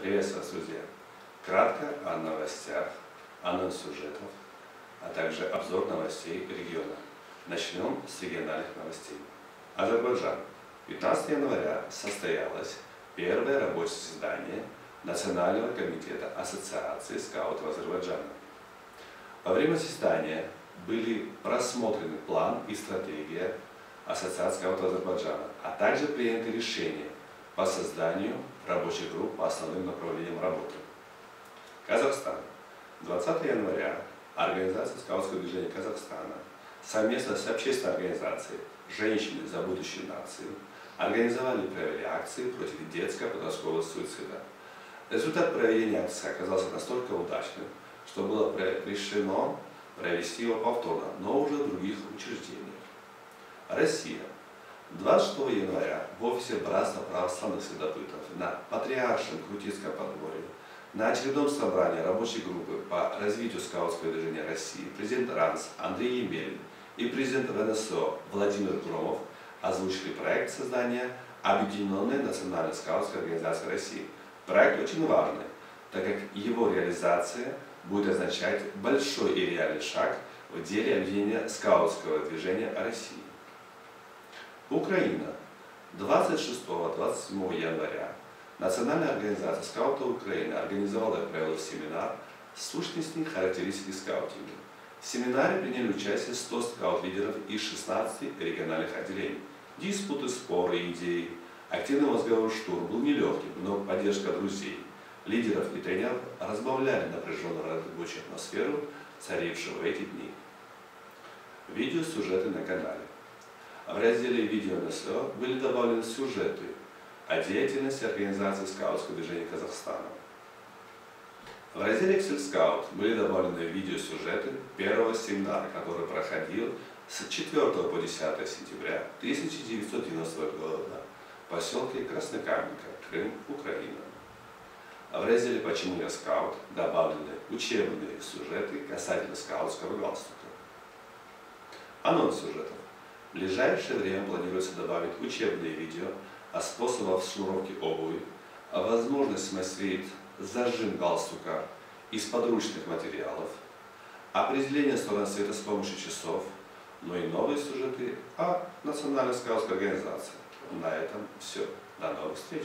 Приветствую вас, друзья! Кратко о новостях, анонс сюжетов, а также обзор новостей региона. Начнем с региональных новостей. Азербайджан. 15 января состоялось первое рабочее заседание Национального комитета Ассоциации скаутов Азербайджана. Во время заседания были просмотрены план и стратегия Ассоциации скаутов Азербайджана, а также приняты решения по созданию рабочих групп по основным направлениям работы. Казахстан. 20 января Организация скаутского движения Казахстана совместно с общественной организацией «Женщины за будущую нацию» организовали и провели акции против детского подросткового суицида. Результат проведения акции оказался настолько удачным, что было решено провести его повторно, но уже в других учреждениях. Россия. 26 января в офисе Братства православных следопытов на Патриаршем Крутицком подворье на очередном собрании рабочей группы по развитию скаутского движения России президент РАНС Андрей Емелин и президент РНСО Владимир Громов озвучили проект создания Объединенной национальной скаутской организации России. Проект очень важный, так как его реализация будет означать большой и реальный шаг в деле объединения скаутского движения России. Украина. 26-27 января Национальная организация скаутов Украины организовала и провела семинар «Сущности характеристики скаутинга». В семинаре приняли участие 100 скаут-лидеров из 16 региональных отделений. Диспуты, споры, идеи. Активный мозговой штурм был нелегким, но поддержка друзей, лидеров и тренеров разбавляли напряженную рабочую атмосферу, царившую в эти дни. Видеосюжеты на канале. В разделе «Видео НСО» были добавлены сюжеты о деятельности организации скаутского движения Казахстана. В разделе Excel Scout были добавлены видеосюжеты первого семинара, который проходил с 4 по 10 сентября 1990 года в поселке Краснокаменка, Крым, Украина. В разделе «Почему я скаут» добавлены учебные сюжеты касательно скаутского галстука. Анонс сюжетов. В ближайшее время планируется добавить учебные видео о способах шнуровки обуви, о возможности смастерить зажим галстука из подручных материалов, определение сторон света с помощью часов, но и новые сюжеты о Национальной скаутской организации. На этом все. До новых встреч!